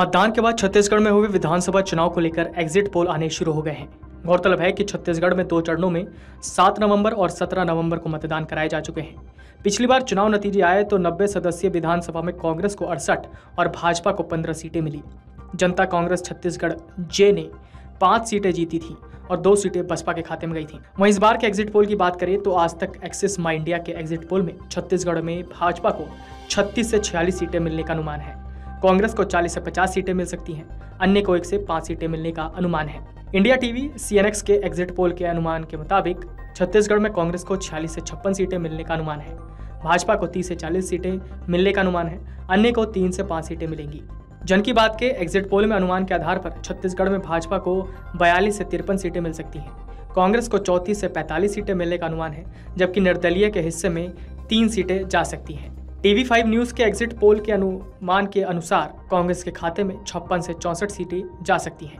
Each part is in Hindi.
मतदान के बाद छत्तीसगढ़ में हुए विधानसभा चुनाव को लेकर एग्जिट पोल आने शुरू हो गए हैं। गौरतलब है कि छत्तीसगढ़ में दो चरणों में 7 नवंबर और 17 नवंबर को मतदान कराए जा चुके हैं। पिछली बार चुनाव नतीजे आए तो 90 सदस्यीय विधानसभा में कांग्रेस को अड़सठ और भाजपा को 15 सीटें मिली। जनता कांग्रेस छत्तीसगढ़ जे ने पाँच सीटें जीती थी और दो सीटें बसपा के खाते में गई थी। वहीं इस बार के एग्जिट पोल की बात करें तो आज तक एक्सिस माई इंडिया के एग्जिट पोल में छत्तीसगढ़ में भाजपा को 36 से 46 सीटें मिलने का अनुमान है। कांग्रेस को 40 से 50 सीटें मिल सकती हैं, अन्य को एक से पाँच सीटें मिलने का अनुमान है। इंडिया टीवी सीएनएक्स के एग्जिट पोल के अनुमान के मुताबिक, छत्तीसगढ़ में कांग्रेस को छियालीस से छप्पन सीटें मिलने का अनुमान है। भाजपा को 30 से 40 सीटें मिलने का अनुमान है, अन्य को तीन से पाँच सीटें मिलेंगी। जन की बात के एग्जिट पोल में अनुमान के आधार पर छत्तीसगढ़ में भाजपा को बयालीस से तिरपन सीटें मिल सकती हैं। कांग्रेस को चौंतीस से पैंतालीस सीटें मिलने का अनुमान है, जबकि निर्दलीय के हिस्से में तीन सीटें जा सकती हैं। टीवी फाइव न्यूज़ के एग्जिट पोल के अनुमान के अनुसार कांग्रेस के खाते में छप्पन से चौंसठ सीटें जा सकती हैं।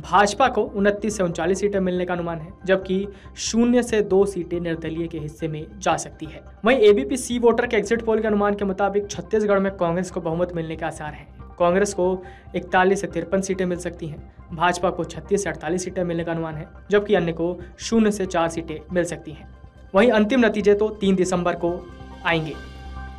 भाजपा को उनतीस से उनचालीस सीटें मिलने का अनुमान है, जबकि शून्य से दो सीटें निर्दलीय के हिस्से में जा सकती है। वहीं एबीपी सी वोटर के एग्जिट पोल के अनुमान के मुताबिक छत्तीसगढ़ में कांग्रेस को बहुमत मिलने के आसार हैं। कांग्रेस को इकतालीस से तिरपन सीटें मिल सकती हैं, भाजपा को छत्तीस से अड़तालीस सीटें मिलने का अनुमान है, जबकि अन्य को शून्य से चार सीटें मिल सकती हैं। वहीं अंतिम नतीजे तो तीन दिसंबर को आएँगे।